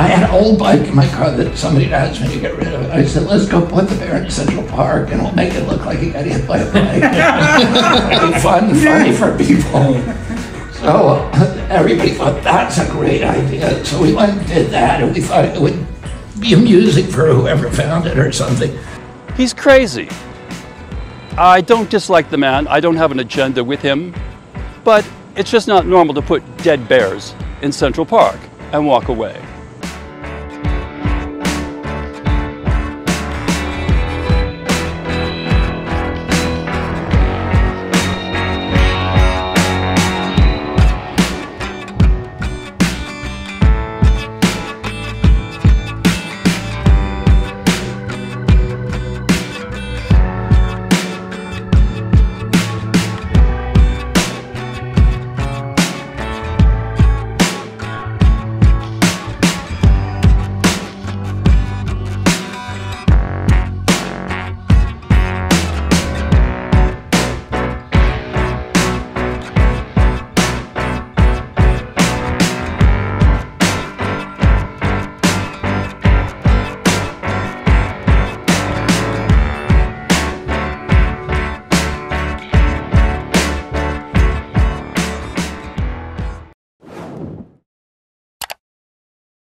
I had an old bike in my car that somebody asked me to get rid of. I said, let's go put the bear in Central Park and we'll make it look like he got hit by a bike. It'll fun, funny for people. So uh, everybody thought that's a great idea. So we went and did that and we thought it would be amusing for whoever found it or something. He's crazy. I don't dislike the man. I don't have an agenda with him. But it's just not normal to put dead bears in Central Park and walk away.